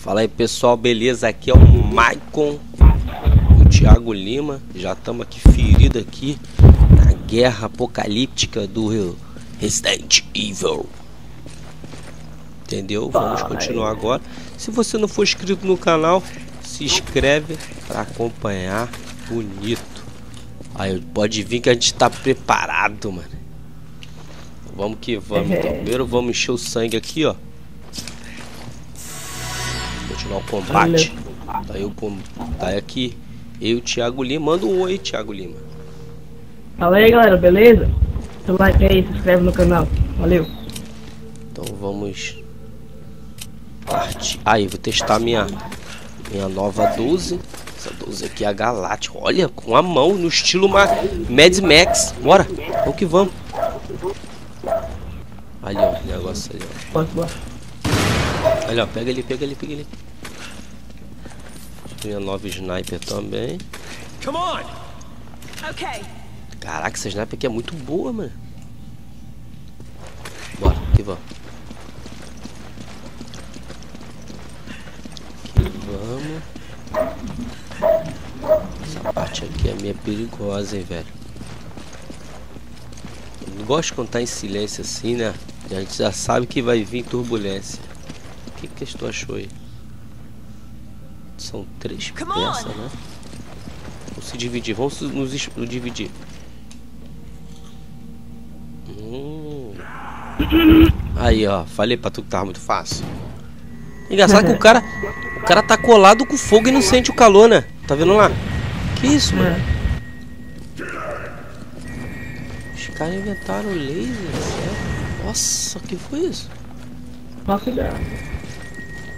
Fala aí pessoal, beleza? Aqui é o Maicon, o Thiago Lima. Já estamos aqui ferido aqui na guerra apocalíptica do Resident Evil. Entendeu? Vamos continuar agora. Se você não for inscrito no canal, se inscreve para acompanhar bonito. Aí pode vir que a gente tá preparado, mano. Vamos que vamos. Então, primeiro vamos encher o sangue aqui, ó continuar o combate. Tá, eu, tá aqui eu, Thiago Lima. Manda um oi, Thiago Lima. Fala aí, galera, beleza? Dá like aí, se inscreve no canal. Valeu. Então vamos partir. Aí, vou testar minha, minha nova 12. Essa 12 aqui é a Galáctica. Olha, com a mão, no estilo Mad Max. Bora, vamos que vamos. Ali, ó, o negócio ali, ó. Olha, ó, pega ali, pega ali, pega ali. Minha nova sniper também. Come on. Okay. Caraca, essa sniper aqui é muito boa, mano. Bora, aqui vamos. Aqui vamos. Essa parte aqui é meio perigosa, hein, velho. Eu não gosto quando tá em silêncio assim, né? A gente já sabe que vai vir turbulência. O que, que tu achou aí? São três peças, né? Vamos se dividir, vamos nos, dividir. Hum. Aí, ó, falei pra tu que tava muito fácil. Engraçado que o cara, o cara tá colado com fogo e não sente o calor, né? Tá vendo lá? Que isso, mano? Os caras inventaram laser, sério? Nossa, que foi isso?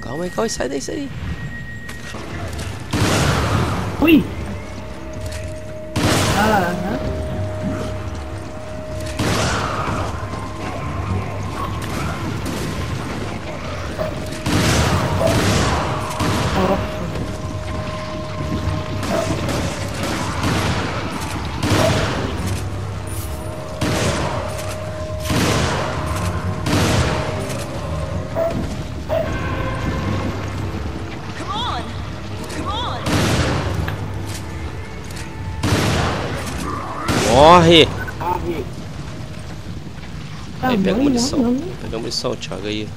Calma aí, calma aí, sai daí, sai daí. Ui! Ah, né? Morre! Aí, pega munição. Pega munição, Thiago, aí.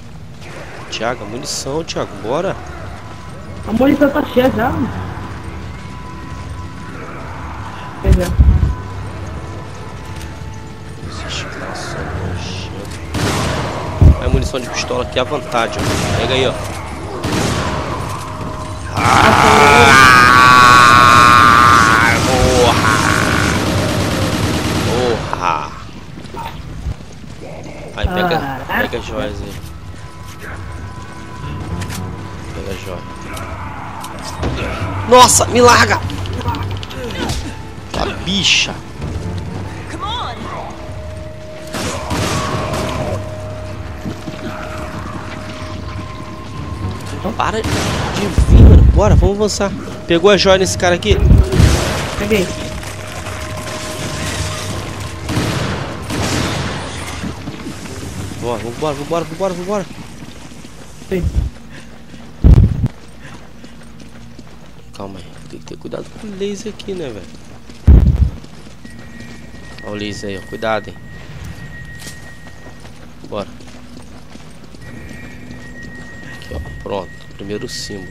Thiago, munição, Thiago, bora. A munição tá cheia já. Pega. Esses caras são A munição de pistola aqui à vontade, ó. Pega aí, ó. Pega as joias aí. Pega a joia. Nossa, me larga! A bicha! Para de vir, mano. Bora, vamos avançar. Pegou a joia nesse cara aqui? Peguei. Vambora, vambora, vambora, vambora. Sim. Calma aí, tem que ter cuidado com o laser aqui, né, velho? Olha o laser aí, ó. Cuidado, hein. Bora. Aqui, ó. Pronto. Primeiro símbolo.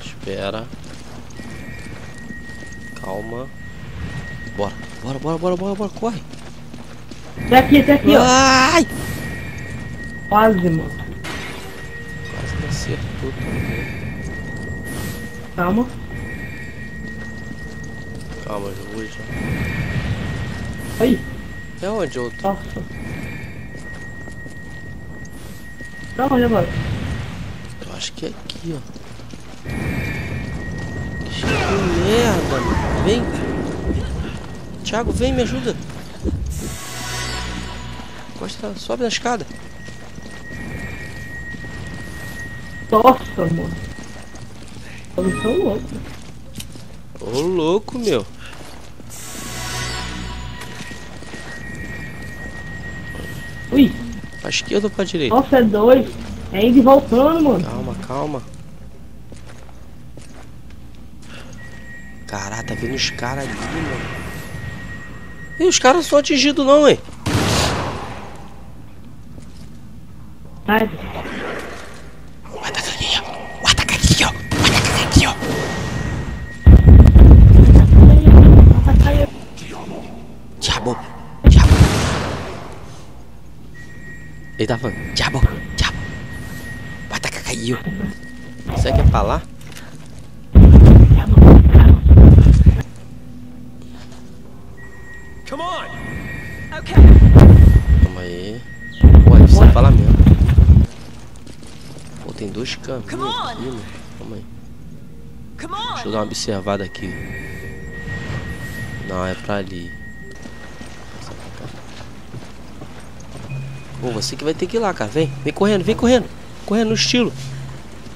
Espera. Calma. Bora. Bora, bora, bora, bora, bora, corre. Tá aqui, tá aqui, ó. Ai! Quase, mano. Quase que acertou também. Calma. Calma, eu vou já. Aí. É onde outro? Nossa. Pra onde agora? Eu acho que é aqui, ó. Que merda, mano. Vem. Thiago, vem, me ajuda. Costa, sobe na escada. Nossa, mano. Eu sou louco. Ô, louco, meu. Ui. Pra esquerda ou pra direita? Nossa, é dois. É indo e voltando, mano. Calma, calma. Caraca, tá vendo os caras ali, mano. E os caras não são atingidos não, hein? Ai. Diabo, diabo. Ele tá falando, diabo, diabo. Ataque caiu. Será que é pra lá? Come on! Okay. Calma aí. Ué, isso é pra lá mesmo. Pô, tem dois caminhos Come on. aqui, mano. Calma aí. Come Deixa eu dar uma observada aqui. Não, é pra ali. Pô, você que vai ter que ir lá, cara. Vem, vem correndo, vem correndo. Correndo no estilo.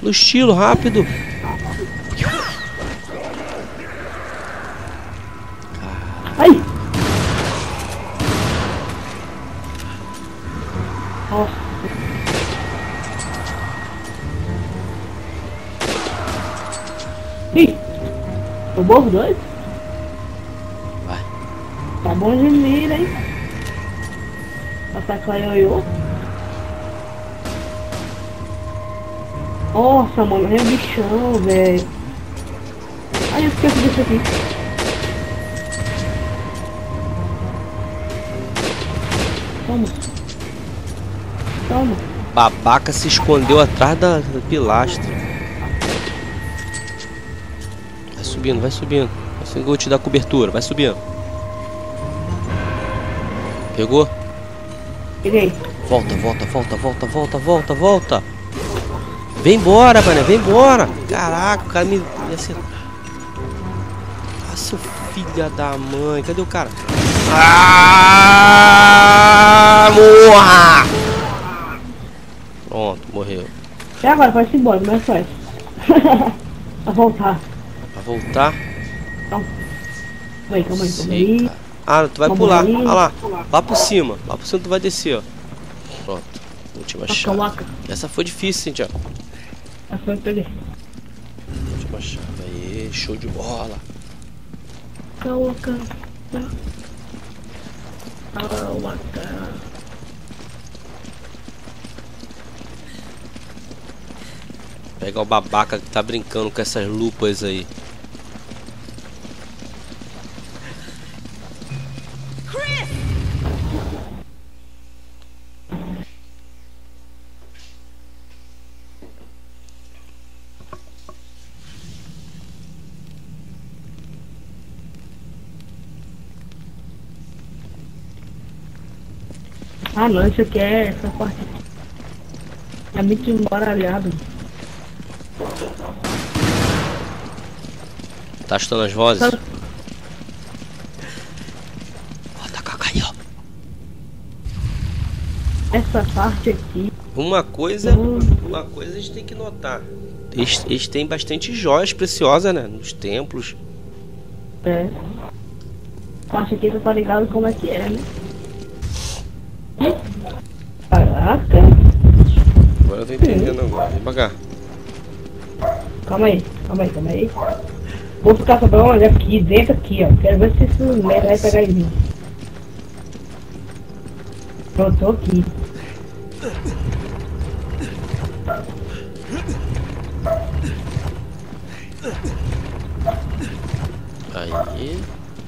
No estilo, rápido. Roubou os dois? Vai. Tá bom de mira, hein? Atacar ioiô. Nossa, mano, é um bichão, velho. Ai, eu esqueci disso aqui. Toma. Toma. Babaca se escondeu atrás da, da pilastra. Subindo, vai subindo. Assim que eu vou te dar cobertura. Vai subindo. Pegou? Peguei. Volta, volta, volta, volta, volta, volta, volta. Vem embora, mané, vem embora. Caraca, o cara me, me acertou. Ah, seu filho da mãe. Cadê o cara? Ah, morra! Pronto, morreu. E agora, pode ir embora, mas voltar. Pra voltar? Calma aí, calma aí, calma aí. cara. Ah, tu vai Calma pular. aí. Olha lá. Lá por cima. Lá por cima tu vai descer, ó. Pronto. Última Waka, chave. waka. Essa foi difícil, hein. Essa eu peguei. Última chave aí. Show de bola. Coloca. Coloca. Pegar o babaca que tá brincando com essas lupas aí. Ah não, isso aqui é essa parte. É muito embaralhado. Tá achando as vozes? Tá. Essa parte aqui. Uma coisa, uma coisa a gente tem que notar. Eles, eles têm bastante joias preciosas, né? Nos templos. É. Essa parte aqui tu tá ligado como é que é, né? Caraca. Agora eu tô entendendo agora. Devagar. Calma aí, calma aí, calma aí. Vou ficar só pra olhar aqui, dentro aqui, ó. Quero ver se esse merda vai pegar em mim. Pronto, tô aqui. Aí.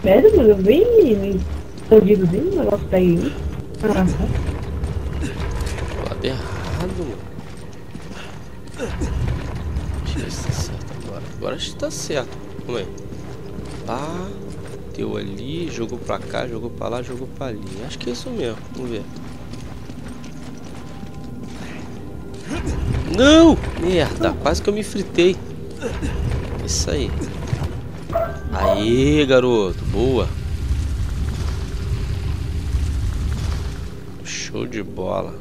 Sério, mano, eu bem escondidozinho o negócio tá aí. Ah, Do lado errado, mano. Deixa eu ver se tá certo agora. Agora acho que tá certo. Vamos aí. Pá. Deu ali, jogou pra cá, jogou pra lá, jogou pra ali. Acho que é isso mesmo. Vamos ver. Não! Merda, quase que eu me fritei. Isso aí. Aí, garoto. Boa. Show de bola.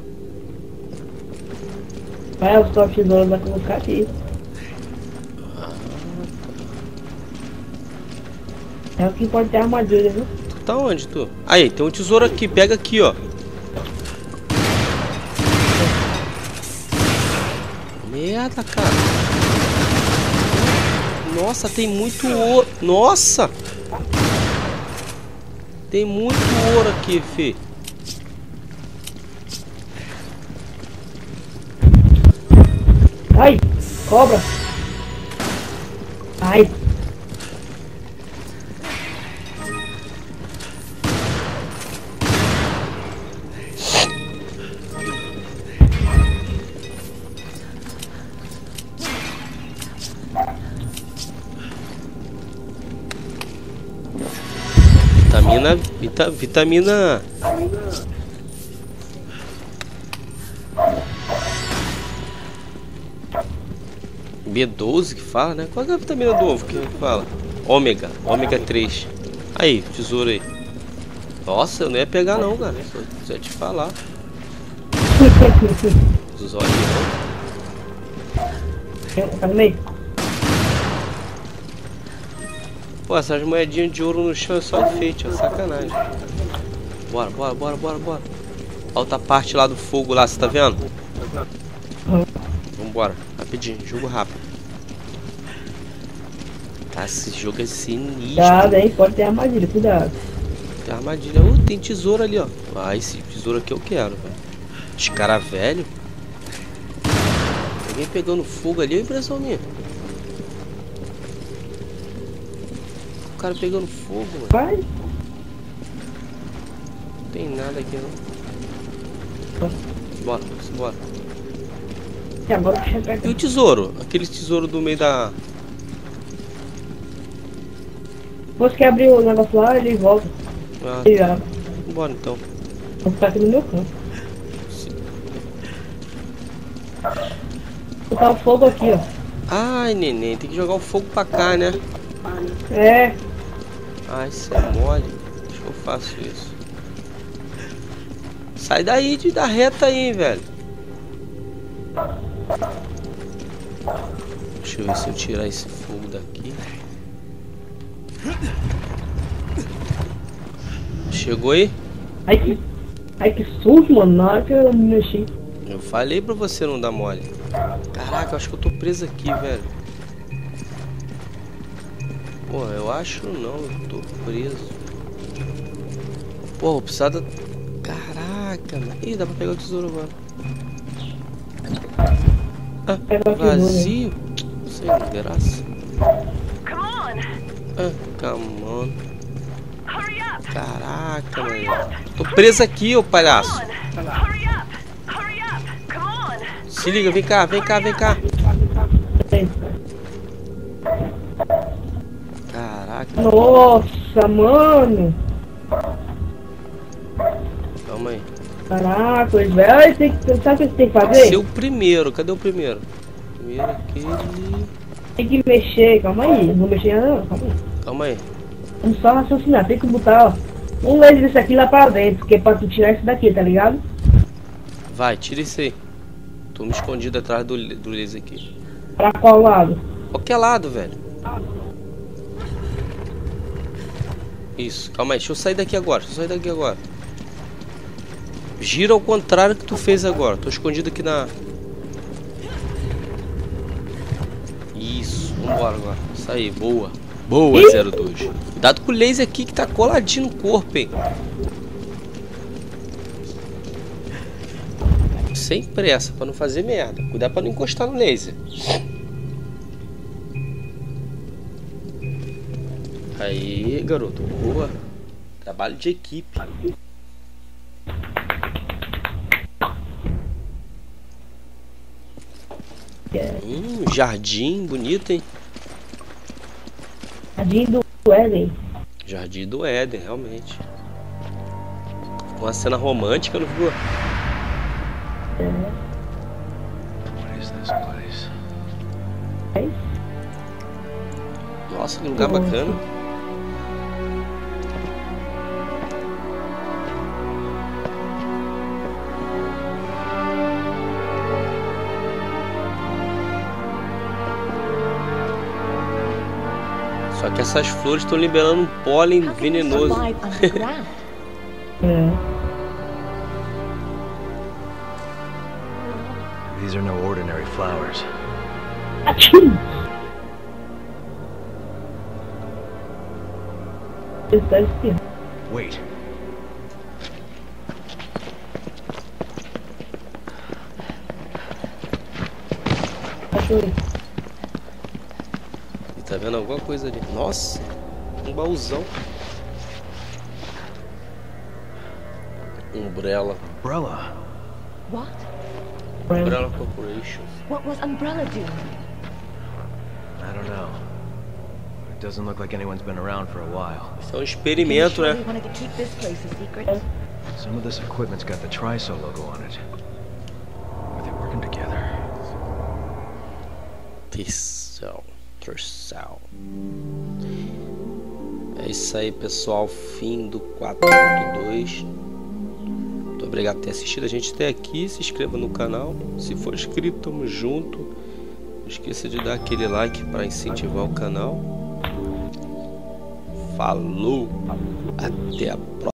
vai, os top tesouros vai colocar aqui. É o que pode ter armadilha, viu? Tu tá onde, tu? Aí, tem um tesouro aqui. Pega aqui, ó. merda, cara. Nossa, tem muito ouro. Nossa! Tem muito ouro aqui, fi. Ai, cobra. Ai, Vitamina. Vita, vitamina. B12 que fala, né? Qual é a vitamina do ovo que fala? Ômega, ômega 3. Aí, tesouro aí. Nossa, eu não ia pegar não, cara. Só, só te falar. Os olhos não. meio. Pô, essas moedinhas de ouro no chão é só enfeite, é sacanagem. Bora, bora, bora, bora, bora. Outra parte lá do fogo lá, você tá vendo? Vambora, rapidinho, jogo rápido. Tá, esse jogo é sinistro. Cuidado, hein? Pode ter armadilha, cuidado. Tem armadilha. Uh, tem tesouro ali, ó. Ah, esse tesouro aqui eu quero, velho. Escaravelho. Alguém pegando fogo ali, é impressão minha. O cara pegando fogo, mano. Vai. Não tem nada aqui, não. Bora, bora. E agora pegar. E o tesouro? Aquele tesouro do meio da... Depois que abrir o negócio lá, ele volta. Ah, Ele abre. bora então. Vou ficar aqui no meu canto. Vou botar o fogo aqui, ó. Ai, neném, tem que jogar o fogo pra cá, né? É. Ai, isso é mole. Deixa eu faço isso. Sai daí de dar reta aí, velho. Deixa eu ver se eu tirar esse fogo daqui. Chegou aí? Ai que. Ai que susto, mano. Na hora que eu me mexi. Eu falei pra você não dar mole. Caraca, eu acho que eu tô preso aqui, velho. Pô, eu acho não, eu tô preso. Pô, vou precisar da... Caraca, mano. Ih, dá pra pegar o tesouro agora. Ah, vazio? Sem graça. Ah, come on. Caraca, mano. Tô preso aqui, ô palhaço. Se liga, vem cá, vem cá, vem cá. Caraca, Nossa, mano. Caraca, velho. Tem que, sabe o que você tem que fazer? Ser o primeiro, cadê o primeiro? Primeiro aquele. Tem que mexer. Calma aí. Não vou mexer não. Calma aí. Calma aí. Vamos só raciocinar. Tem que botar, ó. Um laser desse aqui lá pra dentro. Que é pra tu tirar esse daqui, tá ligado? Vai, tira isso aí. Tô me escondido atrás do, do laser aqui. Pra qual lado? Qualquer lado, velho. Isso, calma aí, deixa eu sair daqui agora, deixa eu sair daqui agora. Gira ao contrário que tu fez agora. Tô escondido aqui na. Isso, vambora agora. Isso aí, boa. Boa, 02. Cuidado com o laser aqui que tá coladinho no corpo, hein. Sem pressa, pra não fazer merda. Cuidado pra não encostar no laser. Aí, garoto. Boa. Trabalho de equipe. Hum, jardim bonito, hein? Jardim do Éden. Jardim do Éden, realmente. Uma cena romântica, não ficou? É. É. Nossa, que lugar bacana. Só que essas flores estão liberando um pólen venenoso. É. These are no ordinary flowers. Tá espirrando. Wait. Cachorro. Tá vendo alguma coisa ali? Nossa, um baúzão. Umbrella. Umbrella. What? Umbrella Corporation. What was Umbrella doing? I don't know. It doesn't look like anyone's been around for a while. Isso é um experimento, né? Some of this equipment's got the Triso logo on it. Are they working together? Tercel. Tercel. É isso aí, pessoal. Fim do 4.2. Muito obrigado por ter assistido a gente até aqui. Se inscreva no canal. Se for inscrito, tamo junto. Não esqueça de dar aquele like para incentivar o canal. Falou! Até a próxima.